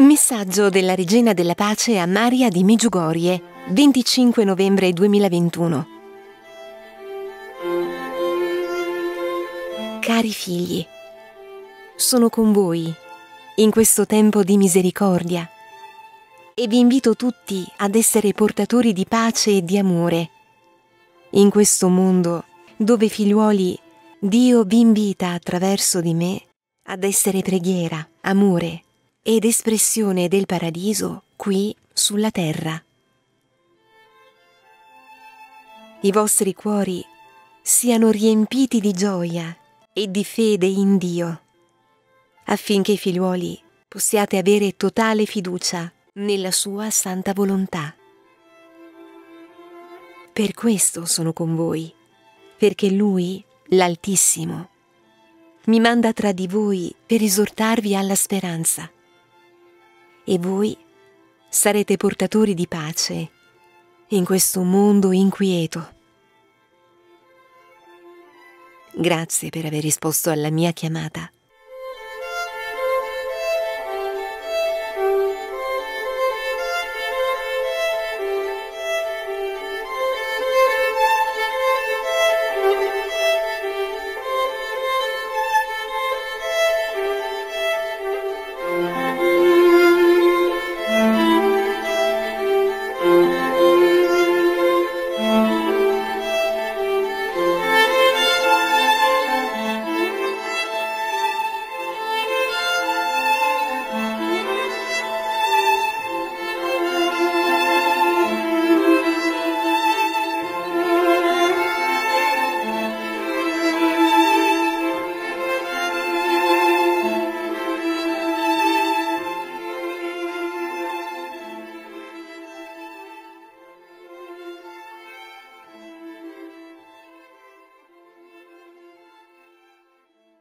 Messaggio della Regina della Pace a Maria di Meggiugorie, 25 novembre 2021. Cari figli, sono con voi in questo tempo di misericordia e vi invito tutti ad essere portatori di pace e di amore. In questo mondo dove figliuoli Dio vi invita attraverso di me ad essere preghiera, amore ed espressione del paradiso qui sulla terra. I vostri cuori siano riempiti di gioia e di fede in Dio, affinché figliuoli possiate avere totale fiducia nella sua santa volontà. Per questo sono con voi, perché Lui, l'Altissimo, mi manda tra di voi per esortarvi alla speranza e voi sarete portatori di pace in questo mondo inquieto. Grazie per aver risposto alla mia chiamata.